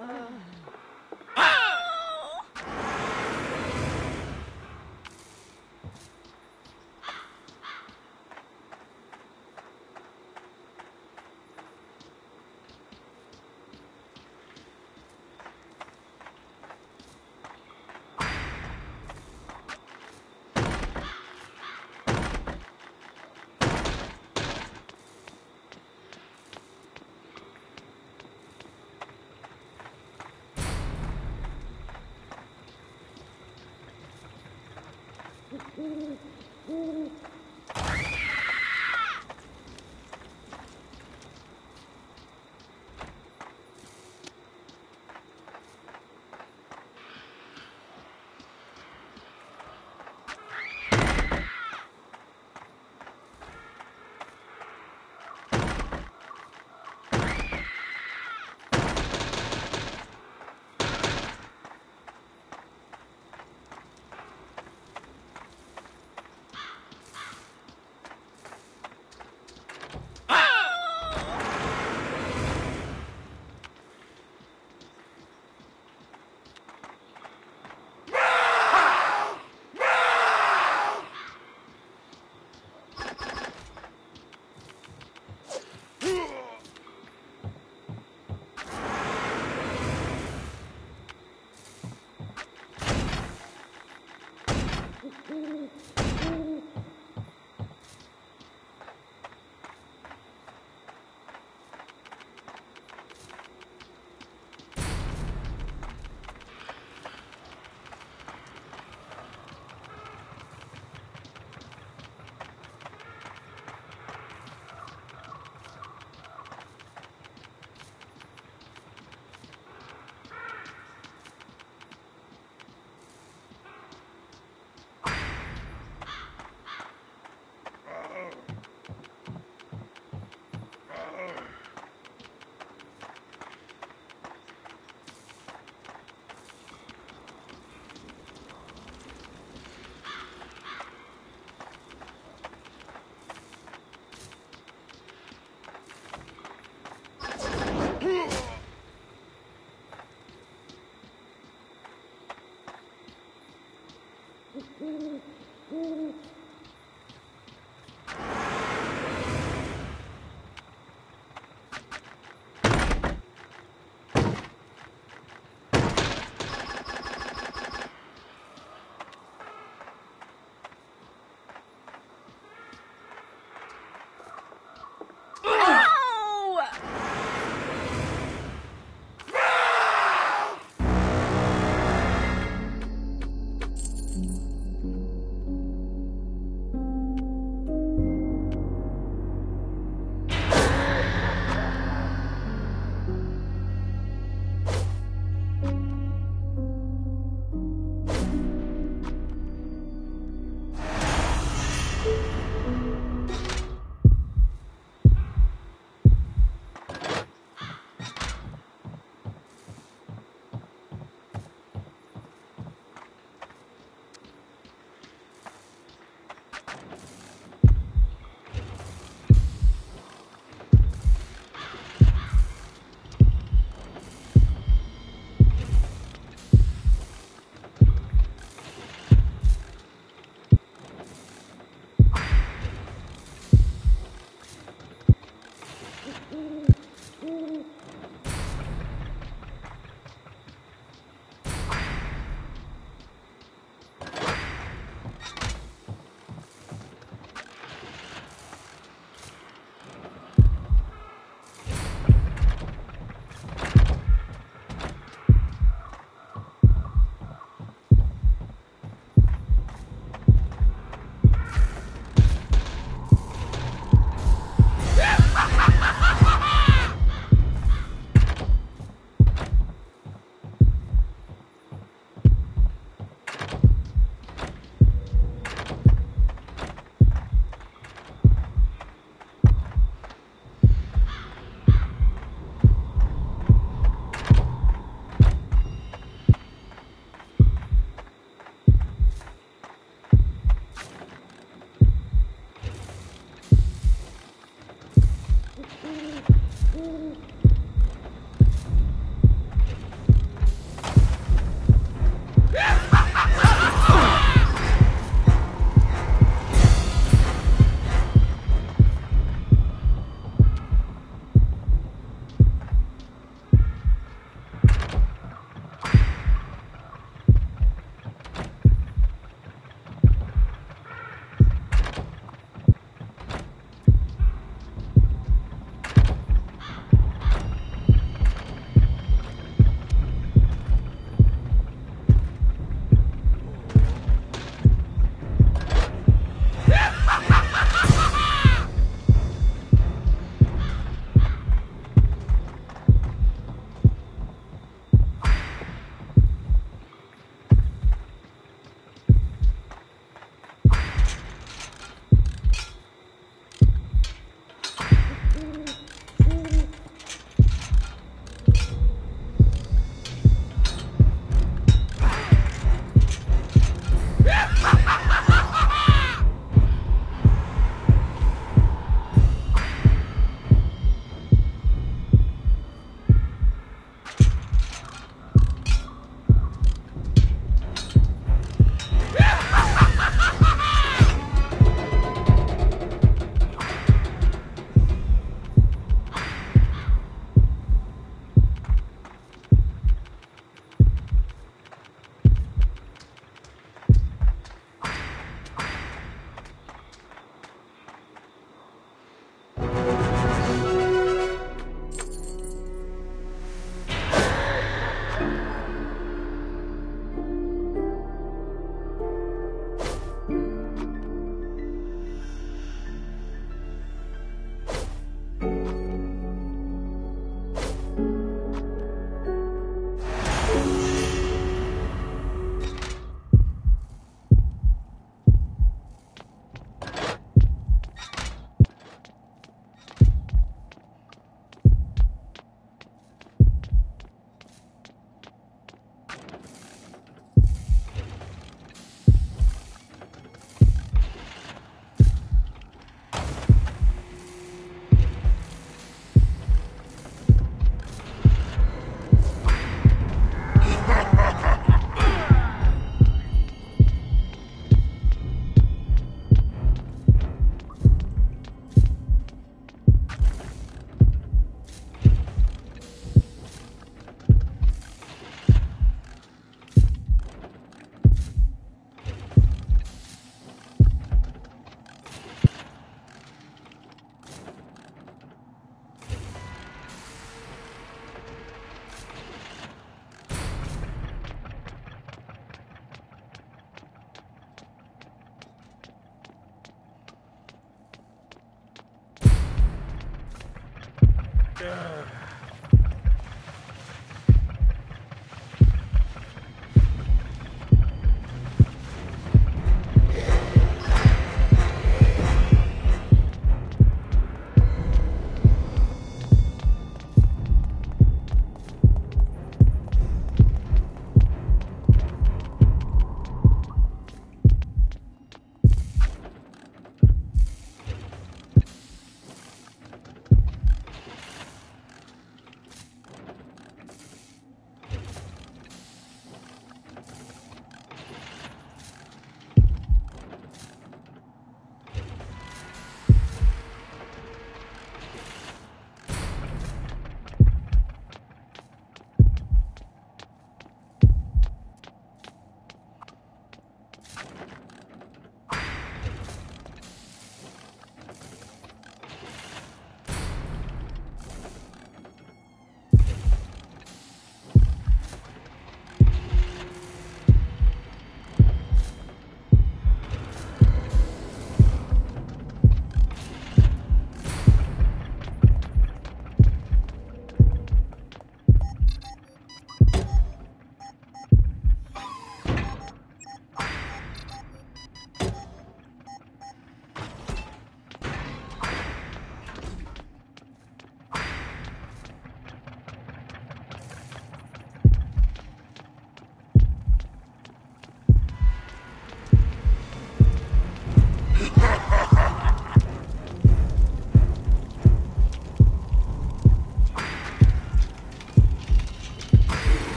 Ugh. Mm-hmm.